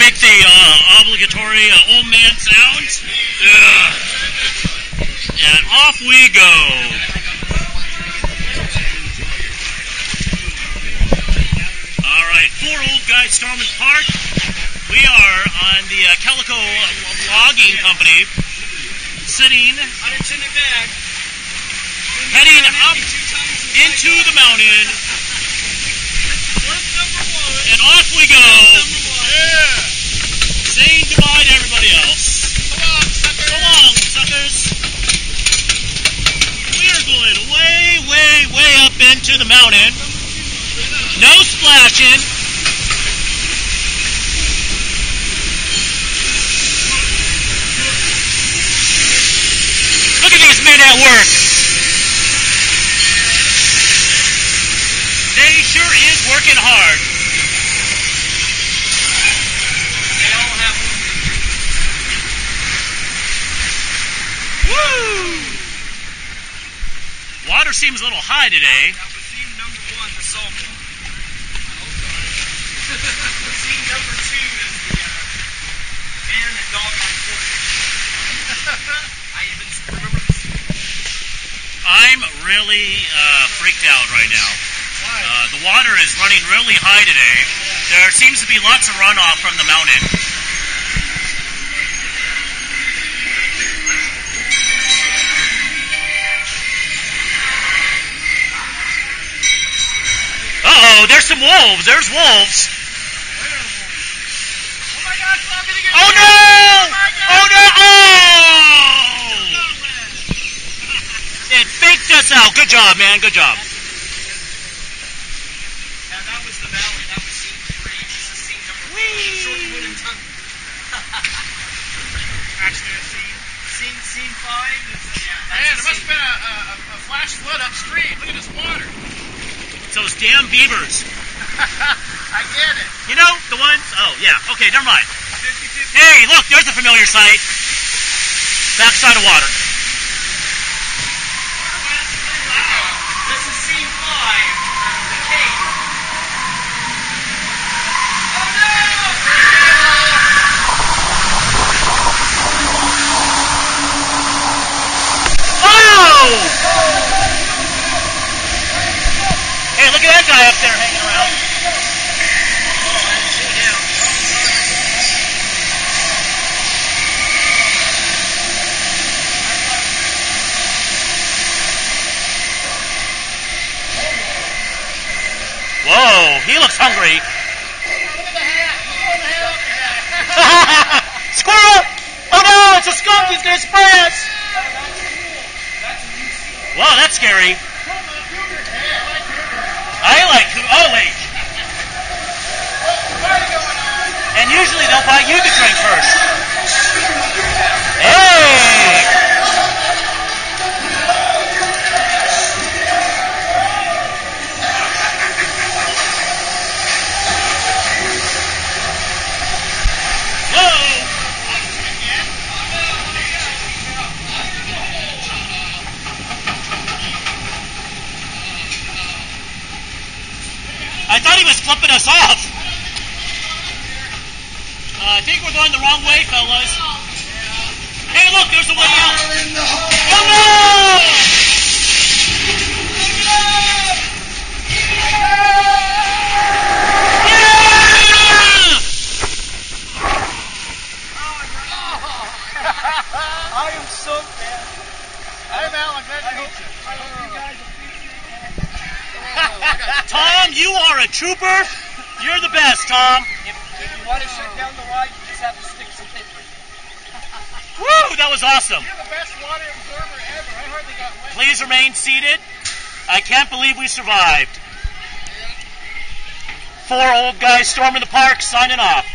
Make the uh, obligatory uh, old man sounds. Ugh. And off we go. All right, four old guys storming park. We are on the uh, Calico Logging Company, sitting, heading up into the mountain, and off we go. Into the mountain. No splashing. Look at these men at work. They sure is working hard. They all have Woo! Water seems a little high today. That was scene number one, the sawmill. scene number two is the uh, man and dog on I even remember the scene. I'm really uh, freaked out right now. Uh, the water is running really high today. There seems to be lots of runoff from the mountain. Some wolves. There's wolves. Oh my gosh, Oh no! Oh no! Oh! It faked us out. Good job, man. Good job. Yeah, that was the valley. That was scene three. This is scene number four. Short wooden tunnel. Actually, a scene. Scene, scene five is, yeah. Man, there must have been a, a, a flash flood upstream. Look at this water. It's those damn beavers. I get it. You know, the ones. Oh, yeah. Okay, never mind. 50 Hey, look, there's a familiar sight. Backside of water. This is scene five. The cave. Oh no! Oh! Hey, look at that guy up there hanging around. Whoa, he looks hungry. Squirrel! Oh no, it's a skunk. He's gonna spray us. Wow, that's scary. I like who? Oh wait. And usually they'll buy you the drink first. Hey! I thought he was flipping us off. Uh, I think we're going the wrong way, fellas. Hey, look, there's a way out. Oh no! Yeah! I am so bad. I'm Alan. Glad to meet you. Tom, you are a trooper. You're the best, Tom. If, if you want to shut down the ride, you just have to stick some tape. Woo, that was awesome. You're the best water absorber ever. I hardly got wet. Please remain seated. I can't believe we survived. Four old guys storming the park, signing off.